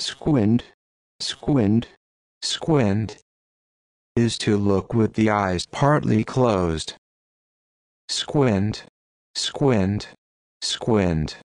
Squint, squint, squint. Is to look with the eyes partly closed. Squint, squint, squint.